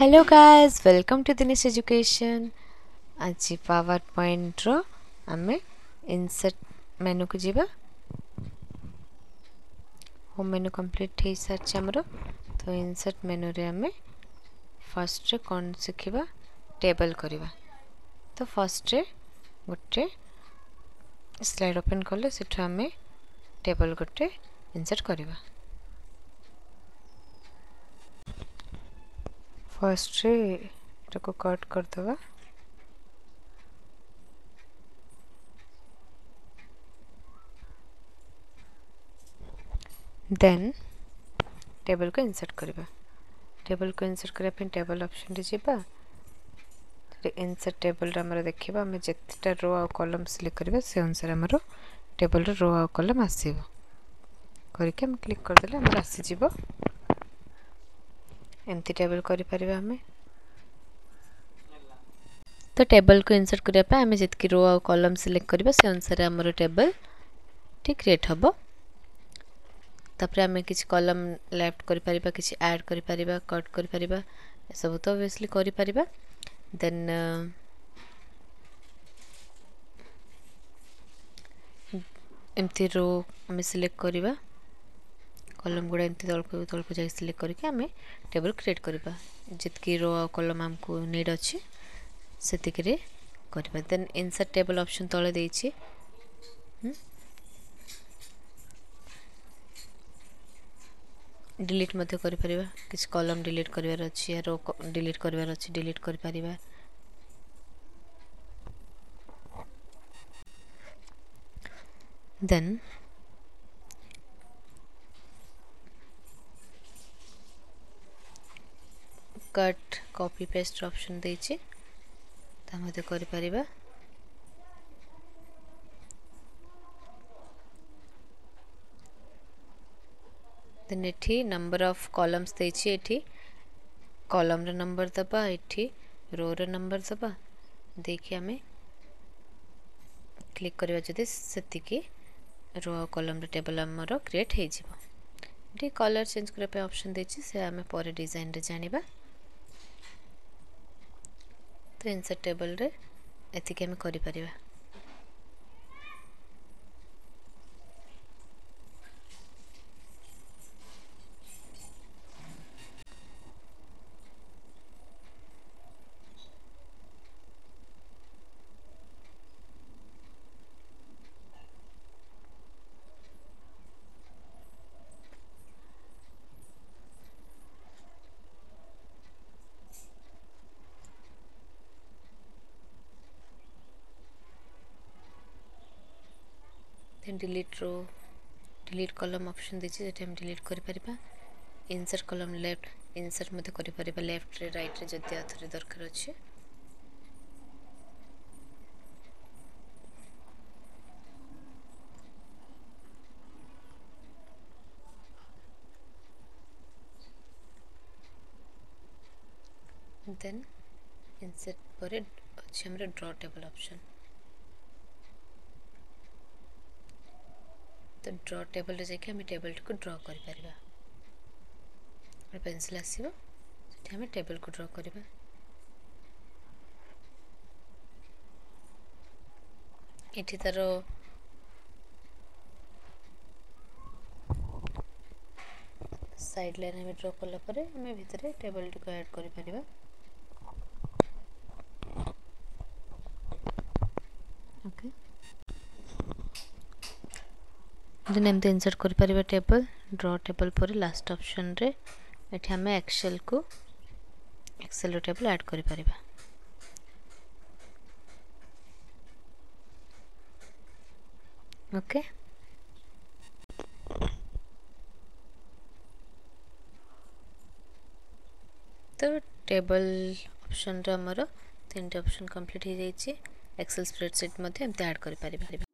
hello guys welcome to Dinesh education आज power point रमें insert menu को जीवा होम मेनू कंप्लीट हो सारी आमर तो इनसर्ट मेनू रे हमें फर्स्ट रे कौन शिखा टेबल करवा तो फर्स्ट रे गोटे स्लाइड ओपन कले से आमे टेबल गोटे इनसर्ट करवा ଫାର୍ଷ୍ଟରେ ଏଟାକୁ କଟ୍ କରିଦେବା ଦେନ୍ ଟେବଲ୍କୁ ଇନସର୍ଟ କରିବା ଟେବଲ୍କୁ ଇନସର୍ଟ କରିବା ପାଇଁ ଟେବଲ୍ ଅପସନ୍ଟି ଯିବା ସେଠି ଇନସର୍ଟ ଟେବଲ୍ରେ ଆମର ଦେଖିବା ଆମେ ଯେତେଟା ରୋ ଆଉ କଲମ୍ ସିଲେକ୍ଟ କରିବା ସେ ଅନୁସାରେ ଆମର ଟେବଲ୍ର ରୋ ଆଉ କଲମ୍ ଆସିବ କରିକି ଆମେ କ୍ଲିକ୍ କରିଦେଲେ ଆମର ଆସିଯିବ एमती टेबल करें तो टेबल को इनसर्ट करने आम रो आ कलम सिलेक्ट करवा से अनुसार आम टेबल ठीक क्रिएट हम तापर आम कि कलम लेफ्ट कर किसी आड कर कट कर सब तो ओबियसली कर दे एमती रो आम सिलेक्ट करवा କଲମ୍ ଗୁଡ଼ା ଏମିତି ତଳକୁ ତଳକୁ ଯାଇ ସିଲେକ୍ଟ କରିକି ଆମେ ଟେବଲ୍ କ୍ରିଏଟ୍ କରିବା ଯେତିକି ରୋ ଆଉ କଲମ୍ ଆମକୁ ନିଡ଼୍ ଅଛି ସେତିକିରେ କରିବା ଦେନ୍ ଇନସର୍ଟ ଟେବଲ୍ ଅପସନ୍ ତଳେ ଦେଇଛି ଡିଲିଟ୍ ମଧ୍ୟ କରିପାରିବା କିଛି କଲମ୍ ଡିଲିଟ୍ କରିବାର ଅଛି ରୋ ଡିଲିଟ୍ କରିବାର ଅଛି ଡିଲିଟ୍ କରିପାରିବା then cut copy paste option देती करें देन ये नंबर ऑफ कॉलम्स देती ये कॉलम नंबर दबा ये रो नंबर दबा देखिए आम क्लिक करवा जो से रो कलम टेबल आमर क्रिएट हो कलर चेंज करने ऑप्शन देखिए से आम पर डिजाइन जाना ତ ଇନସର୍ଟ ଟେବଲ୍ରେ ଏତିକି ଆମେ କରିପାରିବା ডিলিটରୁ ଡିଲିଟ୍ କଲମ୍ ଅପସନ୍ ଦେଇଛି ସେଠି ଆମେ ଡିଲିଟ୍ କରିପାରିବା ଇନସର୍ଟ କଲମ୍ ଲେଫ୍ଟ ଇନସର୍ଟ ମଧ୍ୟ କରିପାରିବା ଲେଫ୍ଟରେ ରାଇଟ୍ରେ ଯଦି ଆଉ ଥରେ ଦରକାର ଅଛି ଦେନ୍ ইনসেট পরে হচ্ছে আমরা ড্র টেবল অপশন ତ ଡ୍ର ଟେବଲ୍ରେ ଯାଇକି ଆମେ ଟେବଲ୍ଟିକୁ ଡ୍ର କରିପାରିବା ଗୋଟେ ପେନ୍ସିଲ୍ ଆସିବ ସେଠି ଆମେ ଟେବଲ୍କୁ ଡ୍ର କରିବା ଏଠି ତା'ର ସାଇଡ଼୍ ଲାଇନ୍ ଆମେ ଡ୍ର କଲା ପରେ ଆମେ ଭିତରେ ଟେବଲ୍ଟିକୁ ଆଡ଼୍ କରିପାରିବା ଓକେ দেন এমতি ইনসর্ট করে টেবল ড্র টেবল পরে লাস্ট অপসনরে এটি আমি এক্সেল কু এক্সেল টেবল আড করে পারিবা ওকে তো টেবল অপসনরে আমার তিনটে অপসন কমপ্লিট হয়ে যাইছি এক্সেল স্প্রেডসিট মধ্যে এমতি আড করে পারিবা